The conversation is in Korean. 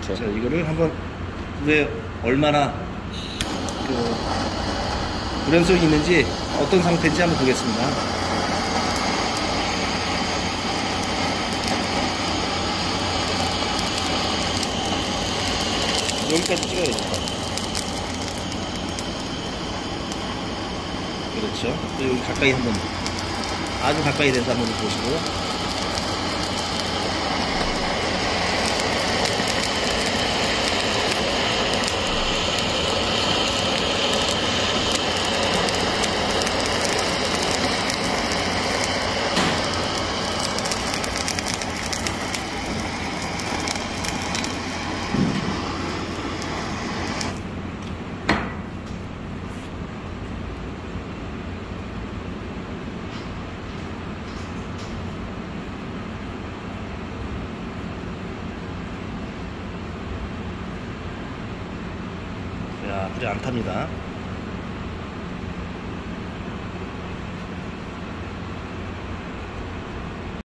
그렇죠. 자, 이거를 한번 왜 얼마나 그 불연성이 있는지 어떤 상태인지 한번 보겠습니다. 여기까지 찍어야죠. 그렇죠. 또 여기 가까이 한번 아주 가까이 돼서 한번 보시고 야, 불이 안 탑니다.